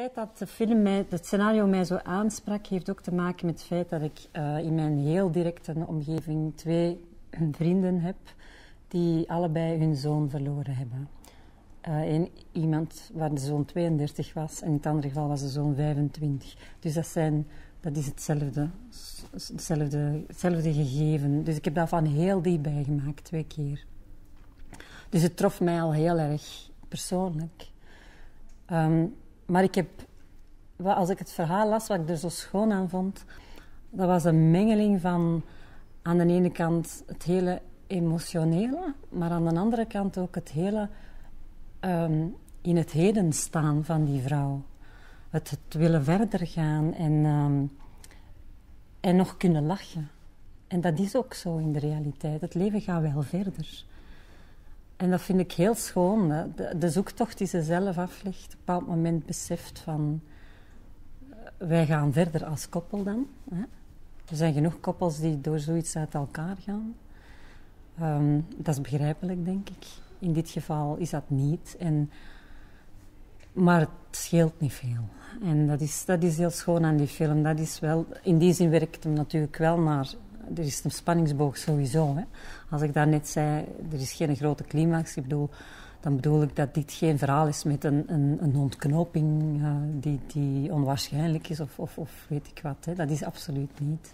feit dat de film het scenario mij zo aansprak, heeft ook te maken met het feit dat ik uh, in mijn heel directe omgeving twee vrienden heb die allebei hun zoon verloren hebben. Uh, iemand waar de zoon 32 was en in het andere geval was de zoon 25. Dus dat, zijn, dat is hetzelfde, hetzelfde, gegeven. Dus ik heb dat van heel dichtbij gemaakt, twee keer. Dus het trof mij al heel erg persoonlijk. Um, maar ik heb, als ik het verhaal las, wat ik er zo schoon aan vond, dat was een mengeling van aan de ene kant het hele emotionele, maar aan de andere kant ook het hele um, in het heden staan van die vrouw. Het, het willen verder gaan en, um, en nog kunnen lachen. En dat is ook zo in de realiteit. Het leven gaat wel verder. En dat vind ik heel schoon. De, de zoektocht die ze zelf aflegt, op een bepaald moment beseft van... Eh, wij gaan verder als koppel dan. Hè? Er zijn genoeg koppels die door zoiets uit elkaar gaan. Um, dat is begrijpelijk, denk ik. In dit geval is dat niet. En, maar het scheelt niet veel. En dat is, dat is heel schoon aan die film. Dat is wel, in die zin werkt hem natuurlijk wel naar er is een spanningsboog sowieso. Hè. Als ik daarnet zei, er is geen grote climax. Ik bedoel, dan bedoel ik dat dit geen verhaal is met een, een, een ontknoping uh, die, die onwaarschijnlijk is of, of, of weet ik wat. Hè. Dat is absoluut niet.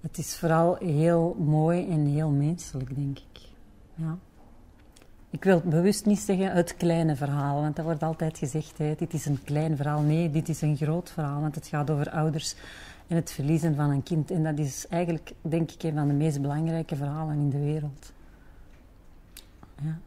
Het is vooral heel mooi en heel menselijk, denk ik. Ja. Ik wil bewust niet zeggen het kleine verhaal, want dat wordt altijd gezegd, hè, dit is een klein verhaal. Nee, dit is een groot verhaal, want het gaat over ouders en het verliezen van een kind. En dat is eigenlijk, denk ik, een van de meest belangrijke verhalen in de wereld. Ja.